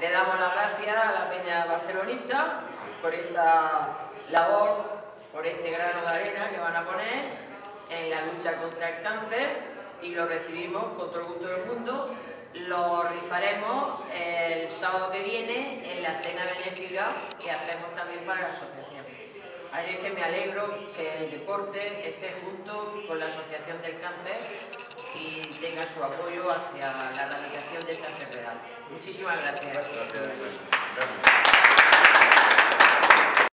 Le damos las gracias a la Peña Barcelonista por esta labor, por este grano de arena que van a poner en la lucha contra el cáncer y lo recibimos con todo el gusto del mundo. Lo rifaremos el sábado que viene en la cena benéfica que hacemos también para la asociación. Así es que me alegro que el deporte esté junto con la Asociación del Cáncer y tenga su apoyo hacia la erradicación Muchísimas gracias.